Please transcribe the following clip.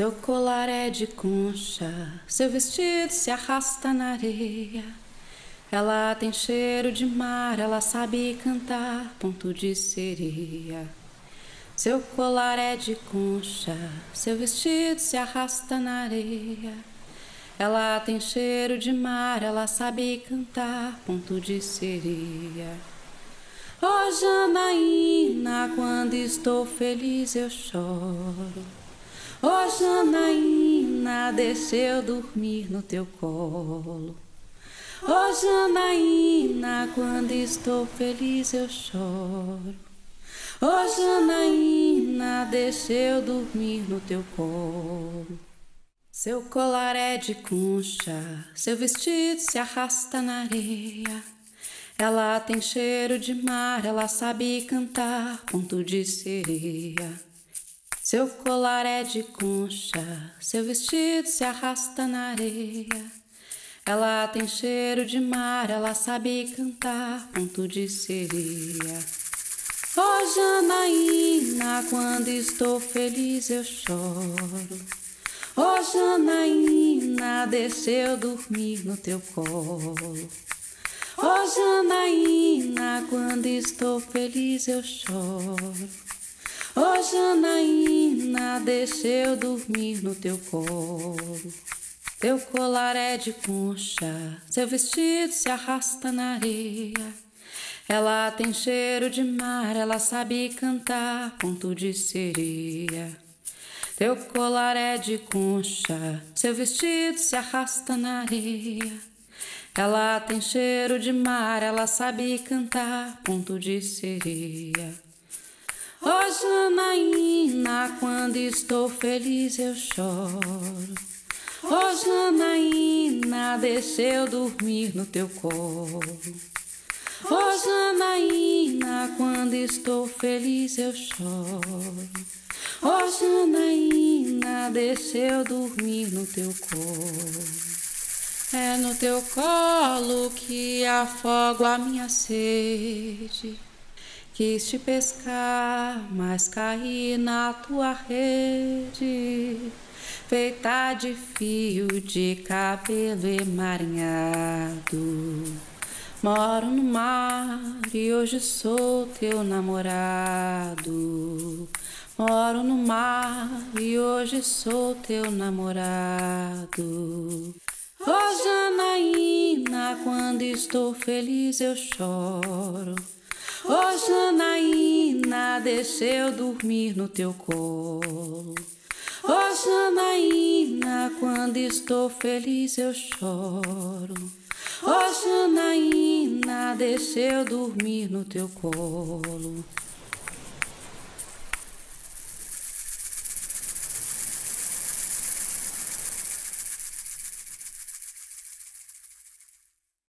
Seu colar é de concha, seu vestido se arrasta na areia. Ela tem cheiro de mar, ela sabe cantar, ponto de sereia. Seu colar é de concha, seu vestido se arrasta na areia. Ela tem cheiro de mar, ela sabe cantar, ponto de sereia. Oh, Janaína, quando estou feliz eu choro. Oh, Janaína, deixa eu dormir no teu colo. Oh, Janaína, quando estou feliz eu choro. Oh, Janaína, deixa eu dormir no teu colo. Seu colar é de concha, seu vestido se arrasta na areia. Ela tem cheiro de mar, ela sabe cantar, ponto de sereia. Seu colar é de concha, seu vestido se arrasta na areia. Ela tem cheiro de mar, ela sabe cantar, ponto de sereia. Oh, Janaína, quando estou feliz eu choro. Oh, Janaína, deixa eu dormir no teu colo. Oh, Janaína, quando estou feliz eu choro. Oh, Janaína, deixa eu dormir no teu colo. Teu colar é de concha, seu vestido se arrasta na areia. Ela tem cheiro de mar, ela sabe cantar, ponto de sereia. Teu colar é de concha, seu vestido se arrasta na areia. Ela tem cheiro de mar, ela sabe cantar, ponto de sereia. Janaína, quando estou feliz eu choro. Oh, Janaína, deixa eu dormir no teu colo. Oh, Janaína, quando estou feliz eu choro. Oh, Janaína, deixa eu dormir no teu colo. É no teu colo que afogo a minha sede. Quis te pescar, mas caí na tua rede, feita de fio de cabelo emaranhado. Moro no mar e hoje sou teu namorado. Moro no mar e hoje sou teu namorado. Oh, Janaína, quando estou feliz eu choro. Oh, Janaína, deixa eu dormir no teu colo. Oh, Janaína, quando estou feliz eu choro. Oh, Janaína, deixa eu dormir no teu colo.